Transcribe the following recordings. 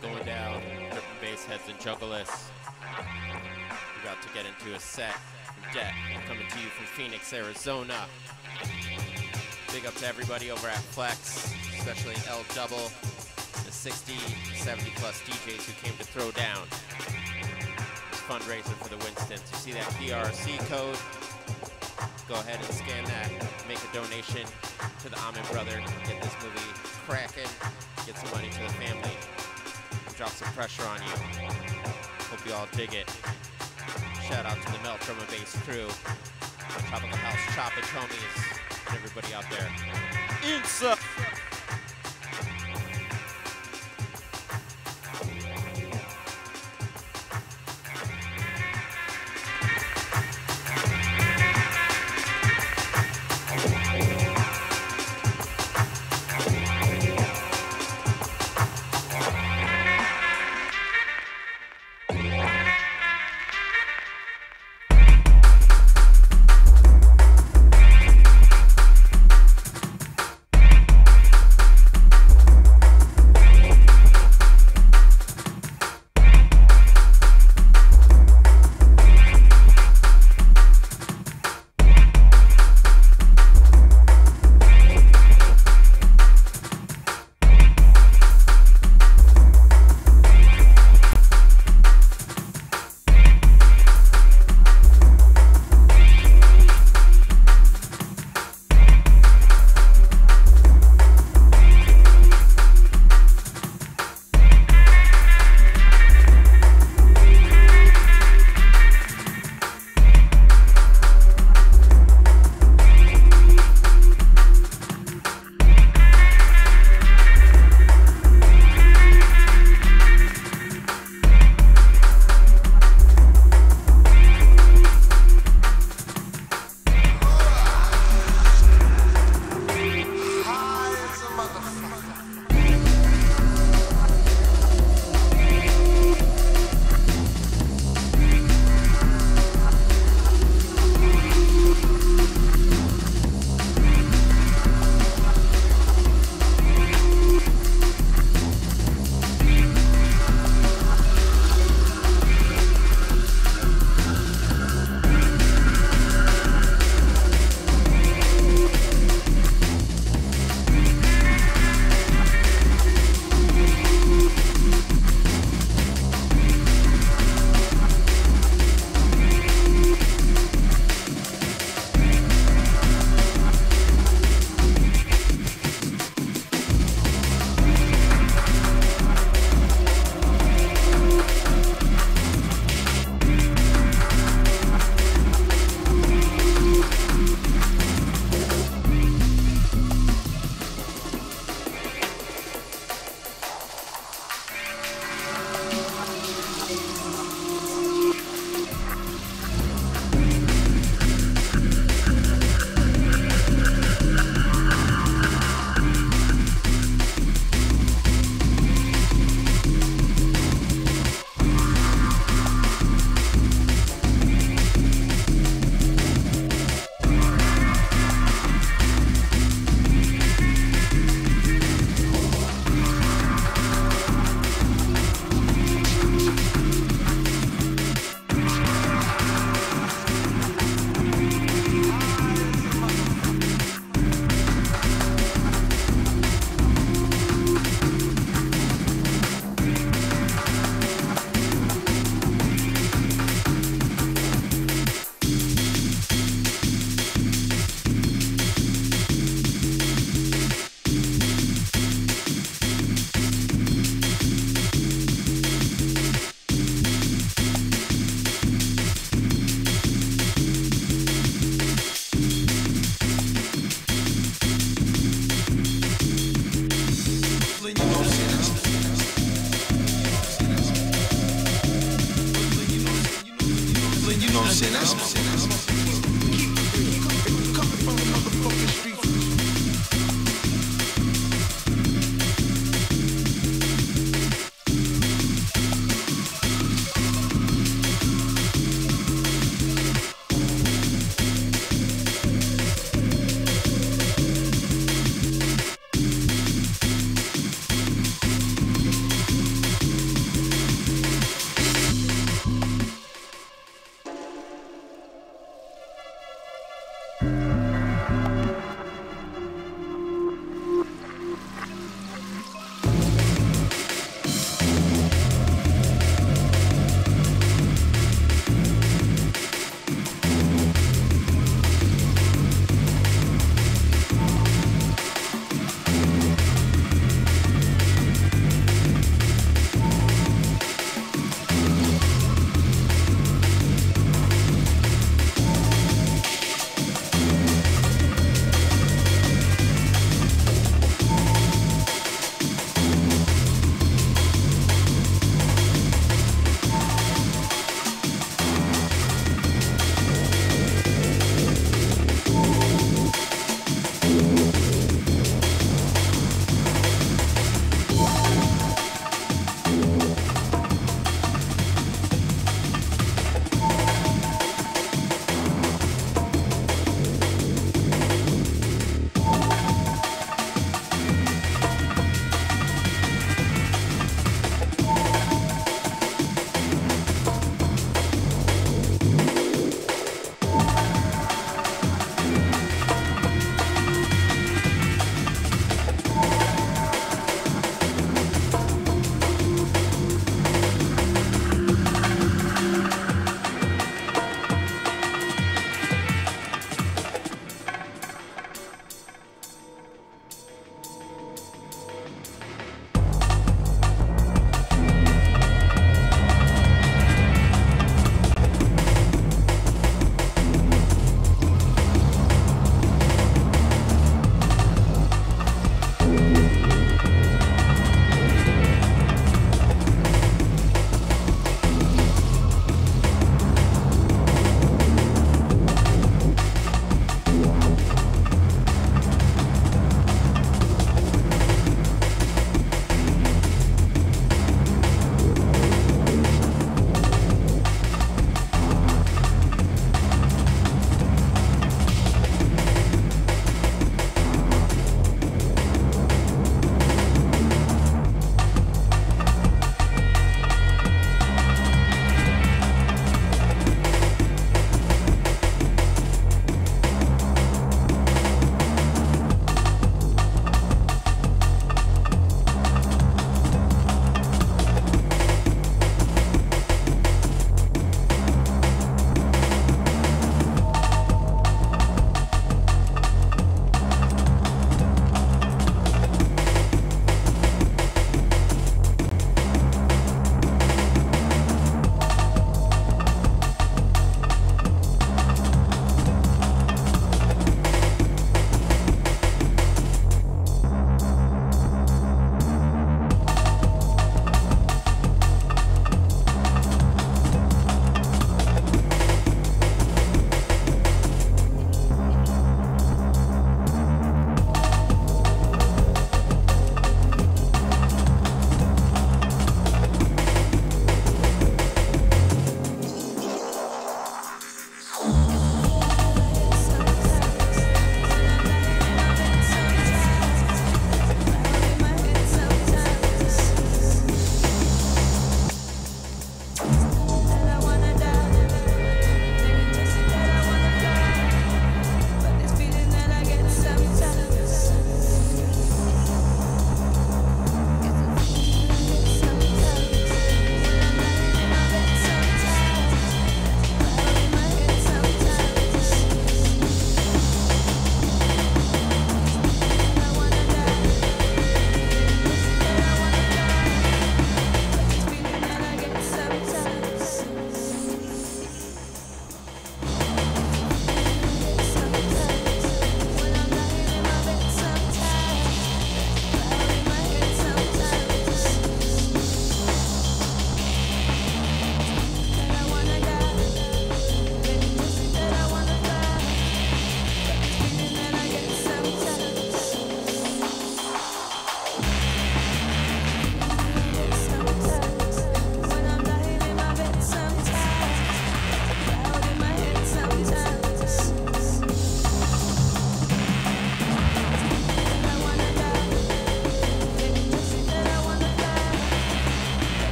going down. Dripping bass heads and jugglers. We're about to get into a set Debt coming to you from Phoenix, Arizona. Big up to everybody over at Flex, especially L Double, the 60, 70 plus DJs who came to throw down. This fundraiser for the Winstons. You see that PRC code? Go ahead and scan that. Make a donation to the Amen brother. Get this movie cracking. Get some money to the family. Drop some pressure on you. Hope you all dig it. Shout out to the Melt Drum Bass crew. Tropical House Choppage homies. And everybody out there. Inside.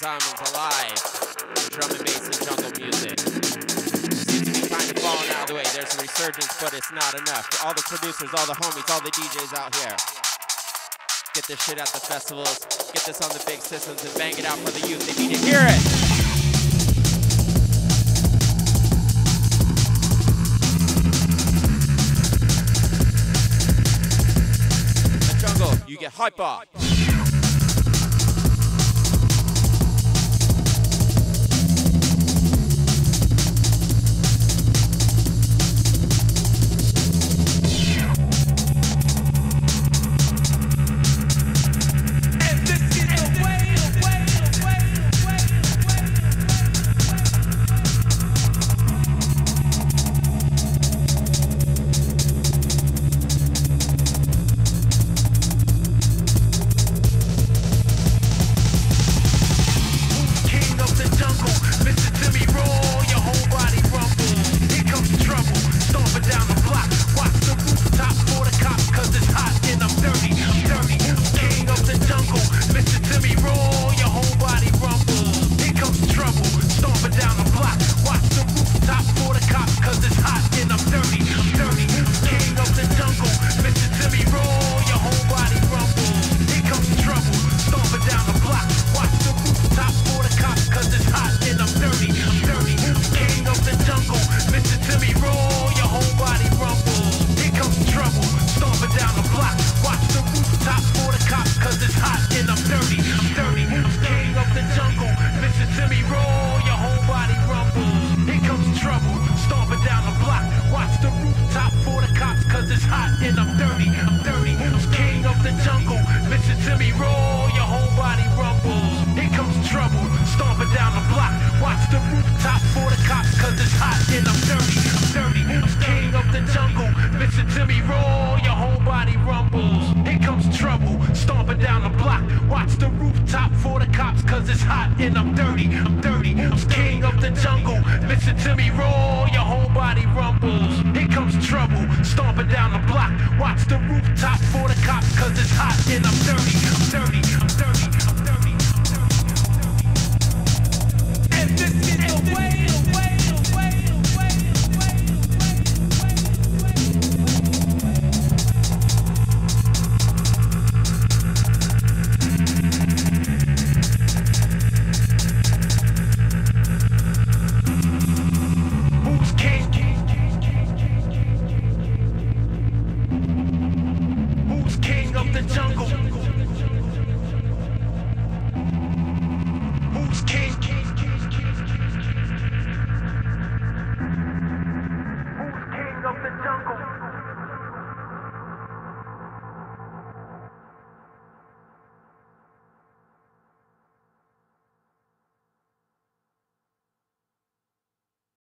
Diamonds alive. Drum and bass and jungle music. Seems to be kind of falling out of the way. There's a resurgence, but it's not enough. For all the producers, all the homies, all the DJs out here. Get this shit at the festivals. Get this on the big systems and bang it out for the youth. They need to hear it. Jungle, you hyper. hyper.